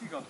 雪が。